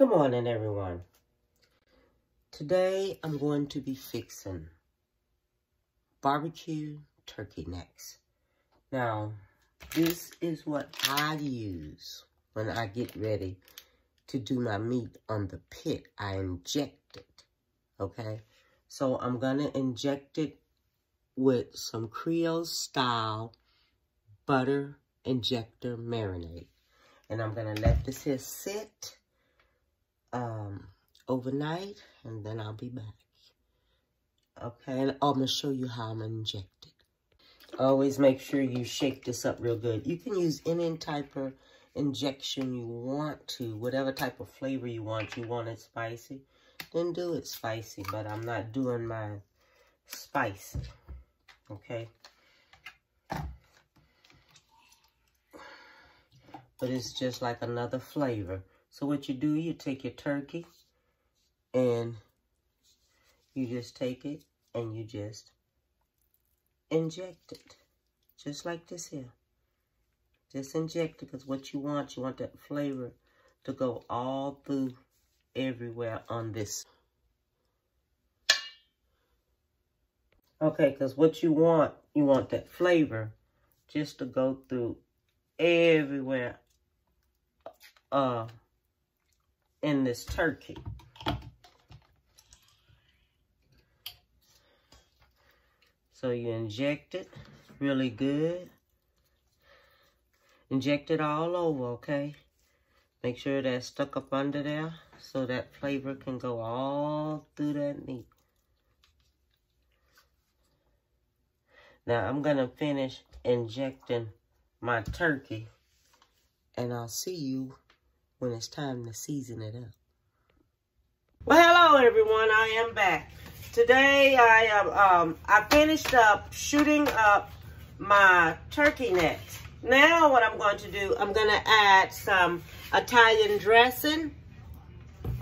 Good morning, everyone. Today, I'm going to be fixing barbecue turkey necks. Now, this is what I use when I get ready to do my meat on the pit. I inject it, okay? So, I'm going to inject it with some Creole style butter injector marinade. And I'm going to let this here sit um, overnight, and then I'll be back. Okay, and I'm going to show you how I'm injected. Always make sure you shake this up real good. You can use any type of injection you want to, whatever type of flavor you want. You want it spicy, then do it spicy, but I'm not doing mine spicy, okay? But it's just like another flavor. So what you do, you take your turkey and you just take it and you just inject it. Just like this here. Just inject it because what you want, you want that flavor to go all through everywhere on this. Okay, because what you want, you want that flavor just to go through everywhere uh, in this turkey. So you inject it really good. Inject it all over, okay? Make sure that's stuck up under there so that flavor can go all through that meat. Now I'm going to finish injecting my turkey and I'll see you when it's time to season it up. Well, hello everyone. I am back. Today I am um, I finished up shooting up my turkey neck. Now what I'm going to do, I'm going to add some Italian dressing.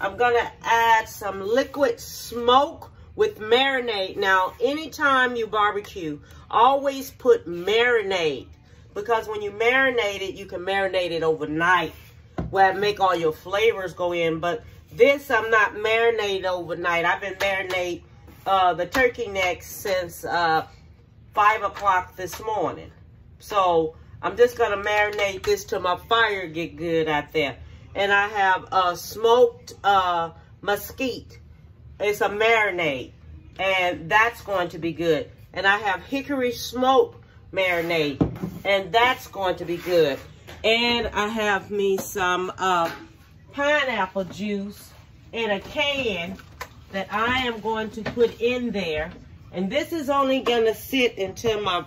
I'm going to add some liquid smoke with marinade. Now, anytime you barbecue, always put marinade because when you marinate it, you can marinate it overnight where make all your flavors go in. But this, I'm not marinated overnight. I've been marinate uh, the turkey necks since uh, 5 o'clock this morning. So I'm just going to marinate this till my fire get good out there. And I have a smoked uh, mesquite. It's a marinade. And that's going to be good. And I have hickory smoke marinade. And that's going to be good. And I have me some uh, pineapple juice in a can that I am going to put in there. And this is only going to sit until my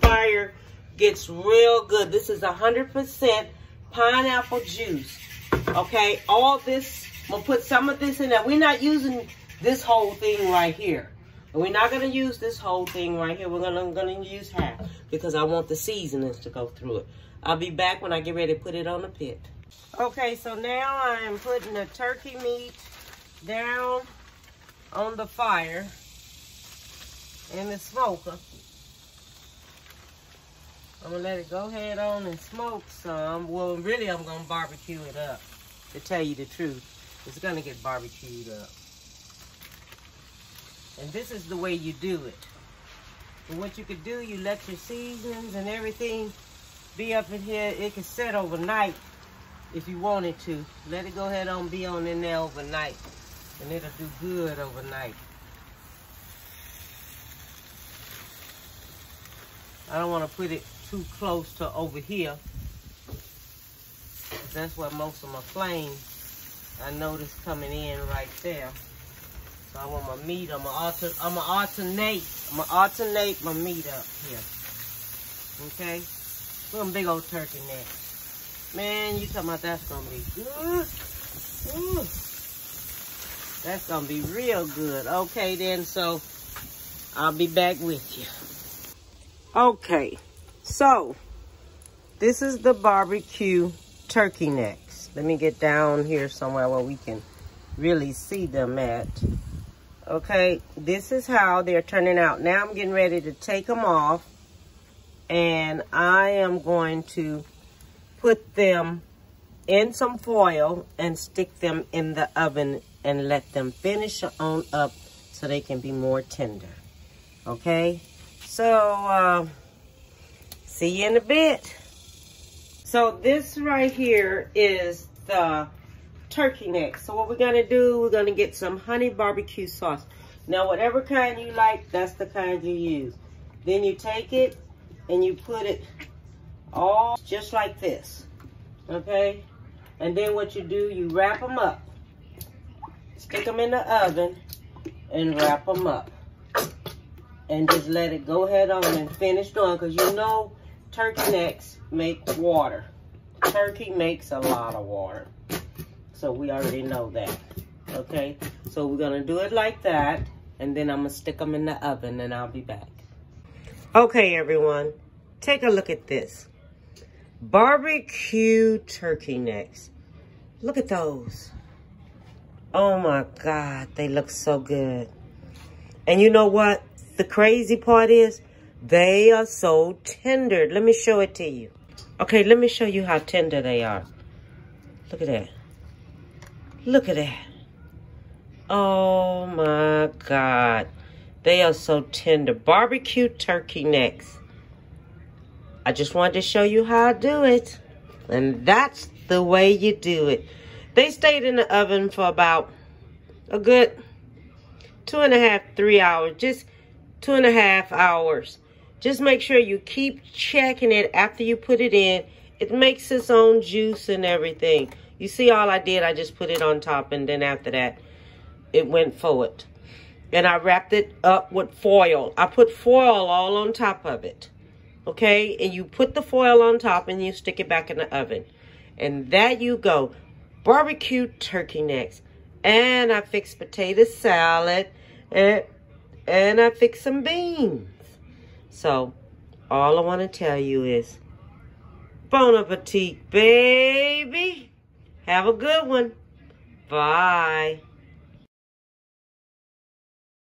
fire gets real good. This is 100% pineapple juice. Okay, all this, to put some of this in there. We're not using this whole thing right here. We're not going to use this whole thing right here. We're going to use half because I want the seasonings to go through it. I'll be back when I get ready to put it on the pit. Okay, so now I am putting the turkey meat down on the fire in the smoker. I'm gonna let it go ahead on and smoke some. Well, really, I'm gonna barbecue it up. To tell you the truth, it's gonna get barbecued up. And this is the way you do it. And what you could do, you let your seasonings and everything be up in here. It can set overnight if you wanted to. Let it go ahead on be on in there overnight. And it'll do good overnight. I don't want to put it too close to over here. That's where most of my flame I notice coming in right there. So I want my meat, I'm gonna alter, I'm gonna alternate, I'm gonna alternate my meat up here. Okay? Some big old turkey neck. Man, you talking about that's gonna be good. Ooh. That's gonna be real good. Okay then, so I'll be back with you. Okay, so this is the barbecue turkey necks. Let me get down here somewhere where we can really see them at. Okay, this is how they're turning out. Now I'm getting ready to take them off and I am going to put them in some foil and stick them in the oven and let them finish on up so they can be more tender. Okay? So, uh, see you in a bit. So this right here is the turkey neck. So what we're to do, we're to get some honey barbecue sauce. Now, whatever kind you like, that's the kind you use. Then you take it and you put it all just like this, okay? And then what you do, you wrap them up. Stick them in the oven and wrap them up. And just let it go ahead on and finish doing, because you know turkey necks make water. Turkey makes a lot of water. So we already know that, okay? So we're to do it like that, and then I'm to stick them in the oven, and I'll be back. Okay, everyone, take a look at this. Barbecue turkey necks. Look at those. Oh my God, they look so good. And you know what? The crazy part is they are so tender. Let me show it to you. Okay, let me show you how tender they are. Look at that. Look at that. Oh my God. They are so tender. Barbecue turkey necks. I just wanted to show you how I do it. And that's the way you do it. They stayed in the oven for about a good two and a half, three hours. Just two and a half hours. Just make sure you keep checking it after you put it in. It makes its own juice and everything. You see all I did, I just put it on top and then after that, it went forward and I wrapped it up with foil. I put foil all on top of it. Okay? And you put the foil on top and you stick it back in the oven. And there you go. Barbecue turkey necks. And I fixed potato salad. And, and I fixed some beans. So, all I want to tell you is, bon appetit, baby. Have a good one. Bye.